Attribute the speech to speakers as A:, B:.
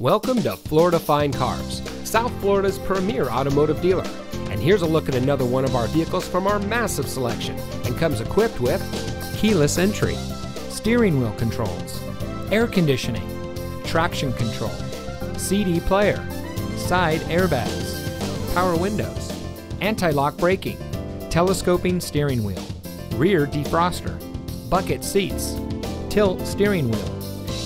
A: Welcome to Florida Fine Cars, South Florida's premier automotive dealer. And here's a look at another one of our vehicles from our massive selection and comes equipped with
B: keyless entry, steering wheel controls, air conditioning, traction control, CD player, side airbags, power windows, anti-lock braking, telescoping steering wheel, rear defroster, bucket seats, tilt steering wheel,